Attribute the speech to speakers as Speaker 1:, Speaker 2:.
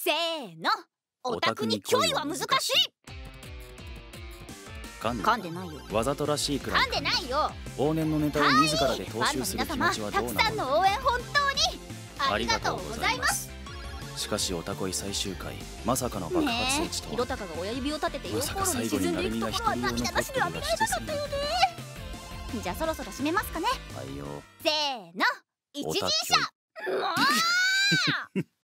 Speaker 1: せーの。オタクに脅威は難しい。
Speaker 2: 噛んで
Speaker 1: 噛んでないよ。
Speaker 2: わざとらしいくらい。
Speaker 1: 噛んでないよ。
Speaker 2: 往年のネタを自らで踏襲する気持ちは
Speaker 1: たくさん
Speaker 2: の
Speaker 1: 応援本当にありがとうございます。
Speaker 2: す。しかしオタコイ最終回まさかの爆発打ちとは。
Speaker 1: ねろたかが親指を立てて
Speaker 2: まさか
Speaker 1: に
Speaker 2: 最後に
Speaker 1: 沈んでいくとこ
Speaker 2: 成美が一人を残
Speaker 1: っなしでは見られね。じゃあそろそろ締めますかね。
Speaker 2: はいよ。
Speaker 1: せーの。一人者もう